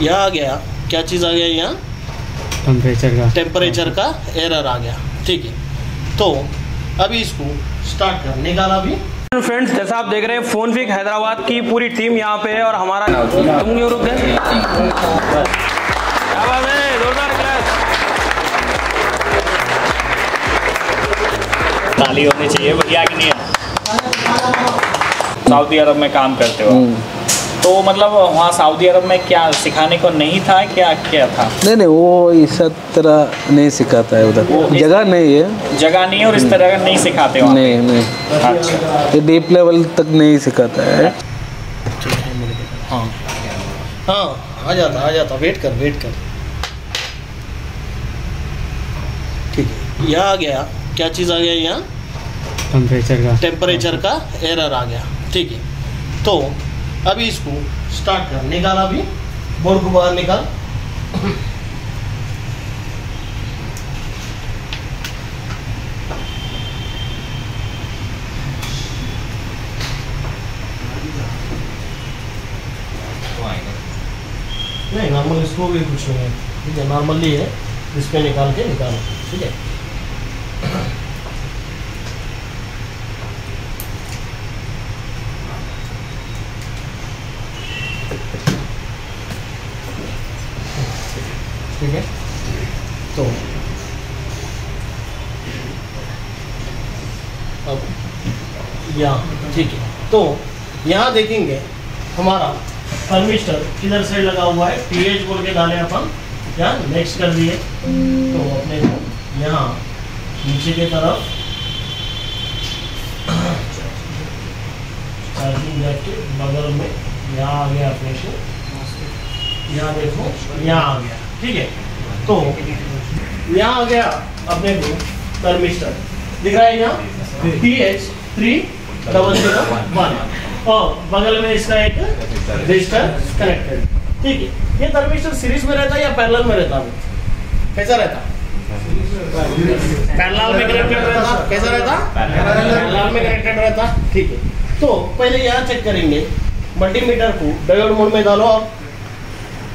यहाँ आ गया। क्या चीज़ आ गया यहाँ? टेम्परेचर का। टेम्परेचर का एरर आ गया। ठीक है। तो अभी इसको स्टार्ट कर निकाला अभी। फ्रेंड्स जैसा आप देख रहे हैं फ़ोन फिक हैदराबाद की पूरी टीम यहाँ पे है और हमारा तुम क्यों रुक गए? क्या बात है? जोरदार क्लास ताली होनी चाहिए भैया कि नहीं है। सऊदी अरब में काम करते हो तो मतलब वहाँ सऊदी अरब में क्या सिखाने को नहीं था? क्या क्या था? नहीं नहीं वो इस तरह नहीं सिखाता है उधर। जगह नहीं है। जगह नहीं है और इस तरह का नहीं सिखाते वहाँ? नहीं नहीं। अच्छा। ये डीप लेवल तक नहीं सिखाता है। हाँ हाँ आ जाता आ जाता। वेट कर वेट कर। ठीक है। यहाँ आ गया। क्या चीज़ आ गया यहाँ? टेम्परेचर का। टेम्परेचर का एरर आ गया। ठीक है। तो अभी इसको स्टार्ट कर, निकाल अभी, बोर्ड को बाहर निकाल। नहीं नॉर्मल इसको भी कुछ नहीं ठीक है नॉर्मली है डिस्प्ले निकाल के निकालो। ठीक है? ठीक है? तो अब यहाँ, ठीक है। तो यहाँ देखेंगे हमारा थर्मिस्टर किधर से लगा हुआ है? टी एच बोल के डाले अपन। यहाँ नेक्स्ट कर दिए तो अपने को यहाँ, नीचे की तरफ़। चार्जिंग जैक के बगल में, यहाँ आ गया अपने को यहाँ देखो, यहाँ आ गया। ठीक है? तो यहाँ आ गया अपने को थर्मिस्टर दिख रहा है यहाँ? T H three double zero one और बगल में इसका एक रजिस्टर कनेक्टेड ठीक है? ये थर्मिस्टर सीरीज़ में रहता है या पैरेलल में रहता है? कैसा रहता? पैरेलल में कनेक्टेड रहता? कैसा रहता? पैरेलल में कनेक्टेड रहता? ठीक है। तो पहले यहाँ चेक करेंगे। मल्टीमीटर को डायोड मोड में डालो आप।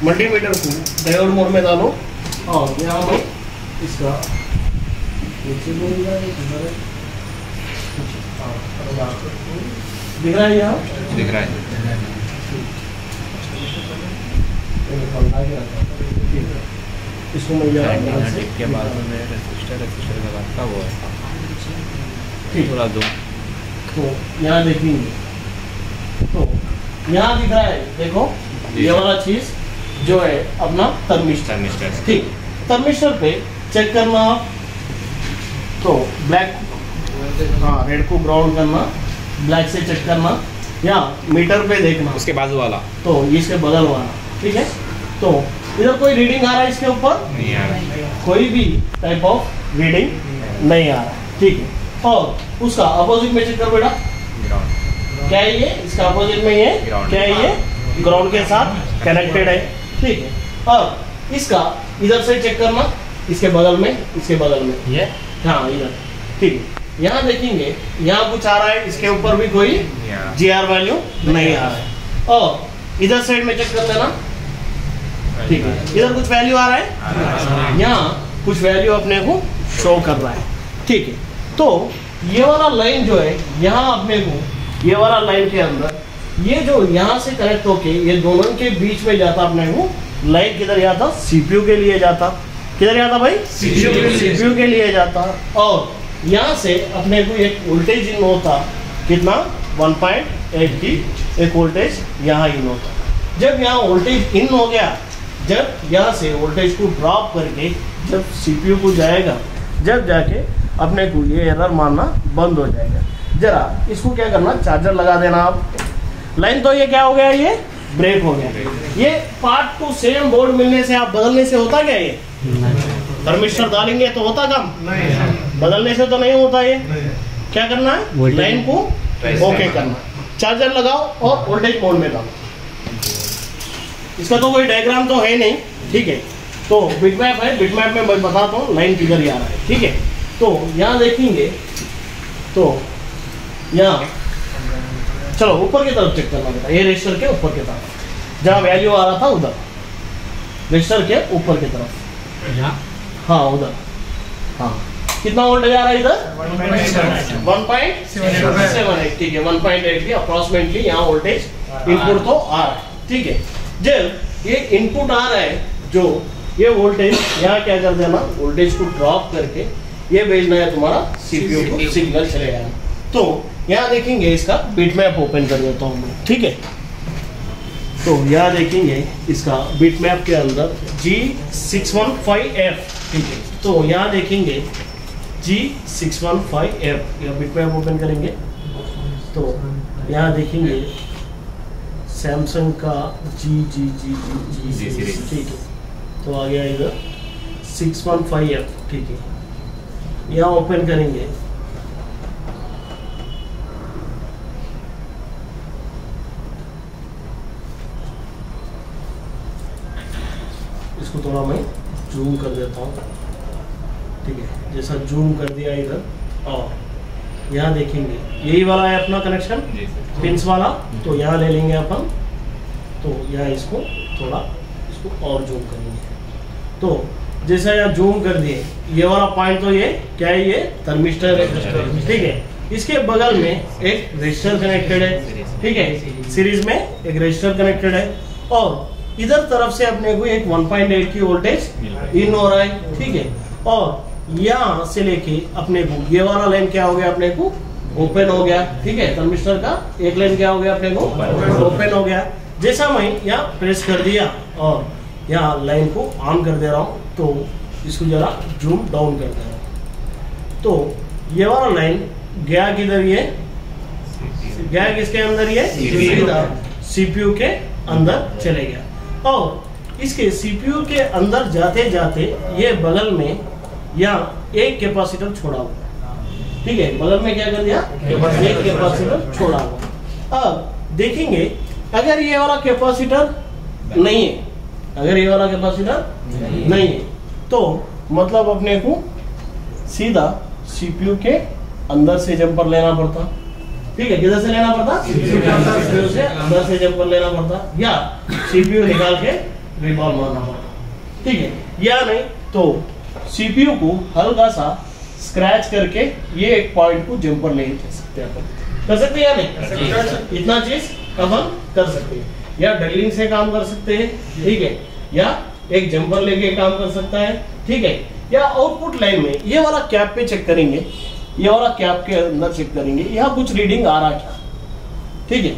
मल्टीमीटर को डायोड मोड में डालो और यहाँ में इसका। दिख रहा है यहाँ? दिख रहा है। इसको मैं यहाँ के बाद में रजिस्टर रजिस्टर के है। है थोड़ा दो तो यहाँ देखेंगे। तो यहाँ दिख रहा है देखो ये वाला चीज़ जो है अपना थर्मिस्टर थर्मिस्टर ठीक। थर्मिस्टर पे चेक करना। आप तो ब्लैक हाँ रेड को ब्राउन करना ब्लैक से चेक करना या मीटर पे देखना। उसके बाजू वाला। तो ये इसके बगल वाला ठीक है? तो इधर कोई रीडिंग आ रहा है इसके ऊपर? नहीं आ रहा। कोई भी टाइप ऑफ़ रीडिंग नहीं आ रहा ठीक है? और उसका अपोजिट में चेक कर बेटा। क्या है ये? इसका अपोजिट में ये। क्या है ये? ग्राउंड के साथ कनेक्टेड है। ठीक है। और इसका इधर से चेक करना इसके बगल में इसके बगल में। ये? हाँ इधर। ठीक है। यहाँ देखेंगे यहाँ कुछ आ रहा है इसके ऊपर भी कोई जी आर वैल्यू नहीं आ रहा। है। और इधर साइड में चेक कर लेना ठीक है। इधर कुछ वैल्यू आ रहा है? यहाँ कुछ वैल्यू अपने को शो कर रहा है। ठीक है। तो ये वाला लाइन जो है यहाँ अपने को ये वाला लाइन के अंदर ये जो यहाँ से कनेक्ट होके ये दोनों के बीच में जाता अपने को लाइन किधर जाता? सीपीयू के लिए जाता। किधर जाता भाई? सीपीयू के लिए। जाता। और यहाँ से अपने को एक वोल्टेज इन होता। कितना? 1.8 की एक वोल्टेज यहाँ इन होता। जब यहाँ वोल्टेज इन हो गया जब यहाँ से वोल्टेज को ड्रॉप करके जब सीपीयू को जाएगा जब जाके अपने को ये एरर मारना बंद हो जाएगा। जरा इसको क्या करना? चार्जर लगा देना आप। लाइन तो ये क्या हो गया ये? ब्रेक हो गया। ये पार्ट टू सेम बोर्ड मिलने से आप बदलने से होता क्या ये? थर्मिस्टर डालेंगे तो होता काम? बदलने से तो नहीं होता ये। क्या करना है? लाइन को ओके करना। चार्जर लगाओ और वोल्टेज मोड में डालो। इसका तो कोई डायग्राम तो है नहीं ठीक है? तो बिटमैप है बिटमैप में मैं बताता हूँ लाइन किधर ही आ रहा है ठीक है? तो यहाँ देखेंगे तो यहाँ चलो ऊपर की तरफ़ चेक करना बेटा। ये रजिस्टर के ऊपर की तरफ़। जहाँ वैल्यू आ रहा था उधर। रजिस्टर के ऊपर की तरफ़। हाँ उधर। हाँ। कितना वोल्टेज आ रहा है इधर? One point seven eight. ठीक है वन पॉइंट एट की अप्रोक्सीमेटली यहाँ वोल्टेज इनपुट तो आ रहा है। ठीक है। जब ये इनपुट आ रहा है जो ये वोल्टेज यहाँ क्या कर देना? वोल्टेज को ड्रॉप करके ये भेजना है तुम्हारा सीपीयू को सिग्नल चलेगा। तो यहाँ देखेंगे इसका बीट मैप ओपन कर देता हूँ मैं ठीक है? तो यहाँ देखेंगे इसका बीट मैप के अंदर G six one five F ठीक है? तो यहाँ देखेंगे G six one five F यह बिट मैप ओपन करेंगे। तो यहाँ देखेंगे सैमसंग का जी जी जी जी जी जी। ठीक है? तो आ गया इधर सिक्स वन फाइव एफ़ ठीक है? यहाँ ओपन करेंगे। इसको थोड़ा मैं जूम कर देता हूँ। ठीक है? जैसा जूम कर दिया इधर। और यहाँ देखेंगे। यही वाला है अपना कनेक्शन पिंस वाला? तो यहाँ ले लेंगे अपन। तो यहाँ इसको थोड़ा इसको और जूम करेंगे तो जैसा यहाँ जूम कर दिए ये वाला पॉइंट तो ये क्या है ये? थर्मिस्टर ठीक है? इसके बगल में एक रजिस्टर कनेक्टेड है। ठीक है? सीरीज़ में एक रजिस्टर कनेक्टेड है। और इधर तरफ़ से अपने को एक 1.8 की वोल्टेज इन हो रहा है ठीक है। और यहाँ से लेके अपने को ये वाला लाइन क्या हो गया अपने को? ओपन हो गया ठीक है। थर्मिस्टर का एक लाइन क्या हो गया अपने को? ओपन हो गया। जैसा मैं यहाँ प्रेस कर दिया और यहाँ लाइन को ऑन कर दे रहा हूँ तो इसको जरा जूम डाउन कर दे रहा हूँ। तो ये वाला लाइन गया किधर ये? गया किसके अंदर ये? सीपीयू के अंदर चले गया। और इसके सीपीयू के अंदर जाते जाते ये बगल में यहाँ एक कैपेसिटर छोड़ा हुआ ठीक है बगल में क्या कर दिया? एक कैपेसिटर छोड़ा हुआ अब देखेंगे अगर ये वाला कैपेसिटर नहीं है अगर ये वाला कैपेसिटर नहीं है। तो मतलब अपने को सीधा सीपीयू के अंदर से जंपर लेना पड़ता। ठीक है किधर से लेना पड़ता? सीपीयू से। अंदर से जंपर लेना पड़ता या सीपीयू निकाल के रिबॉल मारना पड़ता। ठीक है या नहीं तो सीपीयू को हल्का सा स्क्रैच करके ये एक पॉइंट को जंपर ले सकते हैं अपन। कर सकते या नहीं? इतना चीज़ अपन कर सकते हैं। या ड्रिलिंग से काम कर सकते हैं ठीक है। या एक जंपर लेके काम कर सकता है ठीक है। या आउटपुट लाइन में ये वाला कैप पे चेक करेंगे। ये वाला कैप के अंदर चेक करेंगे? यहाँ कुछ रीडिंग आ रहा क्या? ठीक है?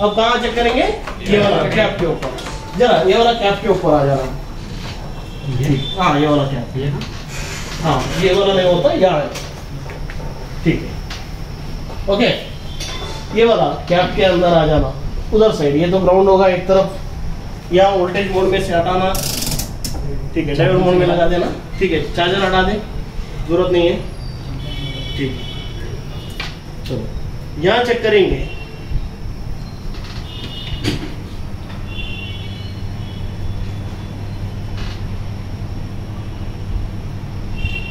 अब कहा चेक करेंगे? ये वाला कैप के ऊपर। जरा ये वाला कैप के ऊपर आ जाना। हाँ ये वाला कैप ये हाँ ये वाला नहीं होता यहाँ ठीक है। ओके ये वाला कैप के अंदर आ जाना। उधर साइड ये तो ग्राउंड होगा एक तरफ़। यहाँ वोल्टेज मोड में से हटाना। ठीक है डायोड मोड में लगा देना। ठीक है चार्जर हटा दे। ज़रूरत नहीं है। ठीक। चलो यहाँ चेक करेंगे।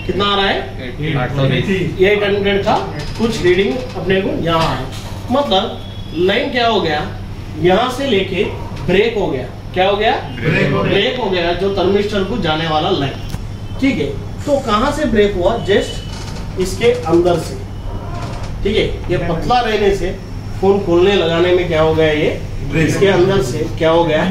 कितना आ रहा है? एट हंड्रेड का कुछ रीडिंग अपने को यहाँ है। मतलब लाइन क्या हो गया? यहाँ से लेके ब्रेक हो गया। क्या हो गया? ब्रेक हो गया। जो थर्मिस्टर को जाने वाला लाइन ठीक है तो कहाँ से ब्रेक हुआ? जस्ट इसके अंदर से। ठीक है? ये पतला रहने से फ़ोन खोलने लगाने में क्या हो गया ये? इसके अंदर से क्या हो गया?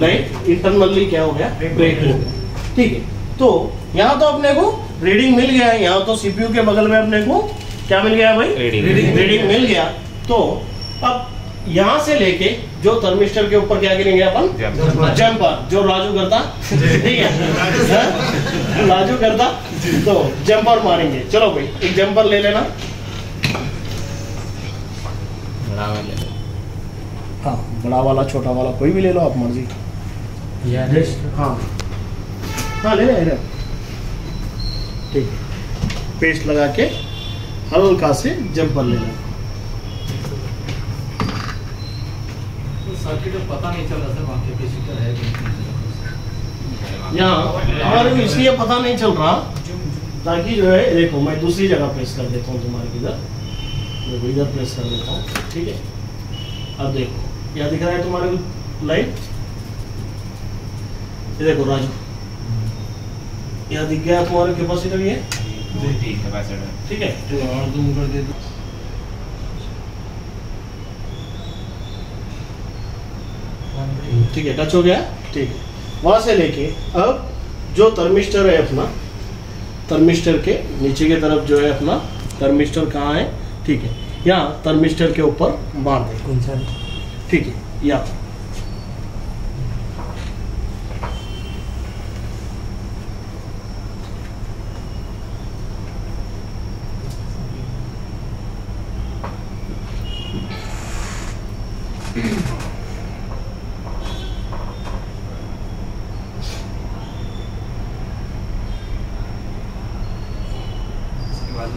लाइन इंटरनली क्या हो गया? ब्रेक हो गया। ठीक है? तो यहाँ तो अपने को रीडिंग मिल गया है। यहाँ तो सीपीयू के बगल में अपने को क्या मिल गया भाई? Reading. रीडिंग मिल गया। तो अब यहाँ से लेके जो थर्मिस्टर के ऊपर क्या करेंगे अपन. जंपर जो राजू करता। ठीक है? हाँ? राजू करता। तो जंपर मारेंगे। चलो भाई एक जंपर ले लेना। हाँ बड़ा वाला छोटा वाला कोई भी ले लो आप मर्ज़ी। हाँ। हाँ ले ले ठीक। पेस्ट लगा के हल्का से जंपर ले लेना सर्किट पता नहीं चल रहा सर वहाँ कैपेसिटर है यहाँ हमारे को इसलिए पता नहीं चल रहा। ताकि जो है देखो मैं दूसरी जगह प्रेस कर देता हूँ तुम्हारे इधर। देखो इधर प्रेस कर देता हूँ ठीक है? अब देखो क्या दिख रहा है तुम्हारे को लाइट ये देखो राजू। यहाँ दिख गया तुम्हारा कैपेसिटर ये? ठीक है ठीक है? तो और जूम कर दे दो। ठीक है टच हो गया? ठीक है। वहाँ से लेके अब जो थर्मिस्टर है अपना थर्मिस्टर के नीचे की तरफ़ जो है अपना थर्मिस्टर कहाँ है? ठीक है। यहाँ थर्मिस्टर के ऊपर बाँध है ठीक है यहाँ है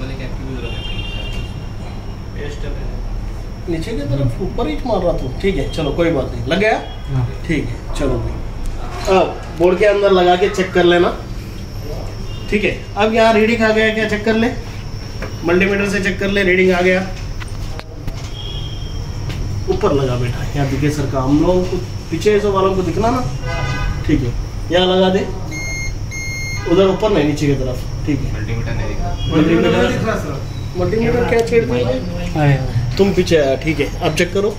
नीचे की तरफ़ ऊपर ही मार रहा था ठीक है चलो कोई बात नहीं। लग गया? हाँ। ठीक है चलो भाई। अब बोर्ड के अंदर लगा के चेक कर लेना। ठीक है अब यहाँ रीडिंग आ गया क्या चेक कर ले? मल्टीमीटर से चेक कर ले रीडिंग आ गया। ऊपर लगा बेटा यहाँ दिखे सर का हम लोगों को पीछे वालों को दिखना ना। ठीक है यहाँ लगा दे। उधर ऊपर नहीं नीचे की तरफ़। ठीक है। मल्टीमीटर नहीं दिखा। मल्टीमीटर मल्टीमीटर क्या छेड़ दिया? तुम पीछे आया ठीक है। अब चेक करो।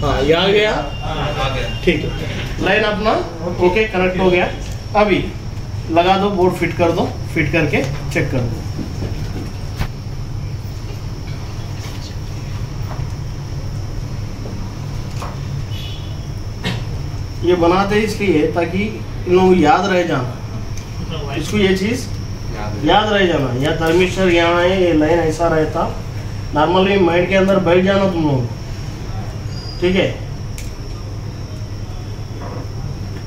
हाँ ये आ गया। ठीक है। लाइन अपना ओके कनेक्ट हो गया। अभी लगा दो बोर्ड फिट कर दो फिट करके चेक कर दो। ये बनाते इसलिए ताकि इन लोगों को याद रह जाना। इसको ये चीज़ याद रह। जाना। या थर्मिस्टर यहाँ है ये लाइन ऐसा रहता। नॉर्मली माइंड के अंदर बैठ जाना तुम लोग। ठीक है?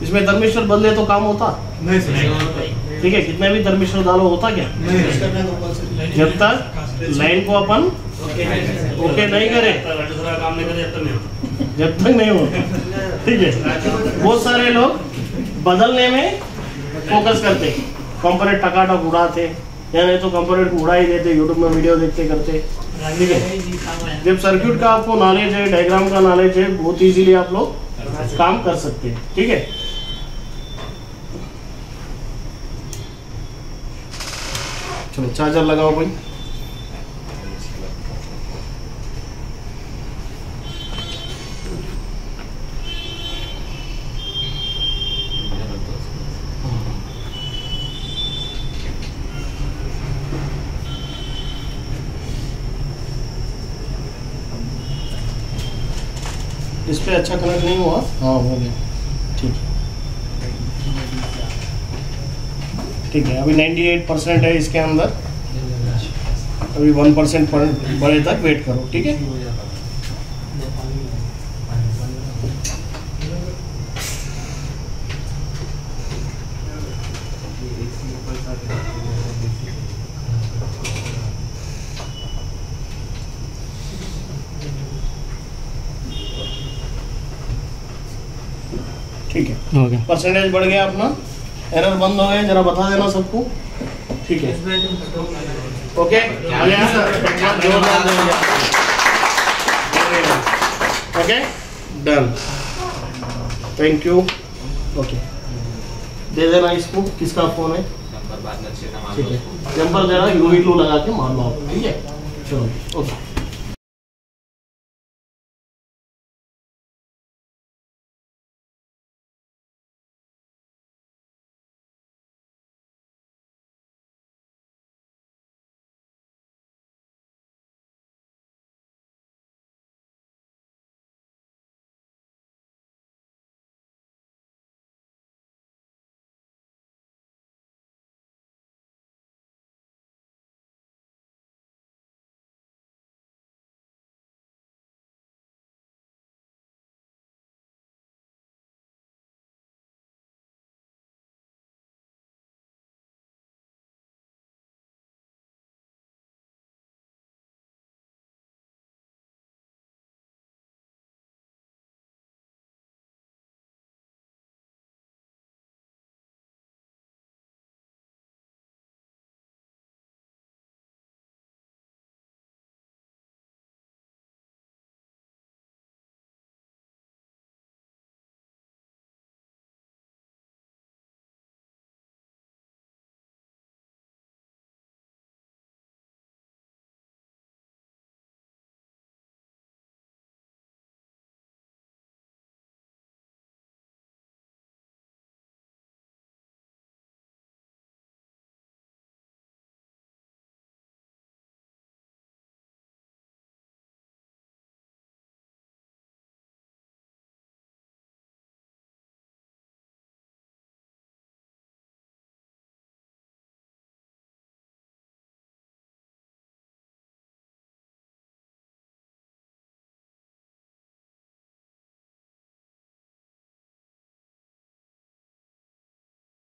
इसमें थर्मिस्टर बदले तो काम होता। नहीं सर। ठीक है कितने भी थर्मिस्टर डालो होता क्या? जब तक लाइन को अपन ओके नहीं करे। जब तक नहीं होता। ठीक है? बहुत सारे लोग बदलने में फोकस करते। कंपोनेंट टकाटक उड़ाते। या नहीं तो कंपोनेंट को उड़ा ही देते यूट्यूब में वीडियो देखते करते। ठीक है? जब सर्किट का आपको नॉलेज है डायग्राम का नॉलेज है, बहुत इजीली आप लोग काम कर सकते हैं। ठीक है? चलो चार्जर लगाओ भाई। इस पर अच्छा कलर नहीं हुआ। हाँ हो गया। ठीक। है ठीक है, अभी 98 परसेंट है इसके अंदर। अभी वन परसेंट बढ़े तक वेट करो, ठीक है? ठीक है। परसेंटेज बढ़ गया अपना। एरर बंद हो गए जरा बता देना सबको। ठीक है। Okay. Okay done thank you okay दे देना इसको। किसका फ़ोन है? नंबर ठीक लो। है जंपर जरा यू लगा के मान लो ठीक है? चलो। ओके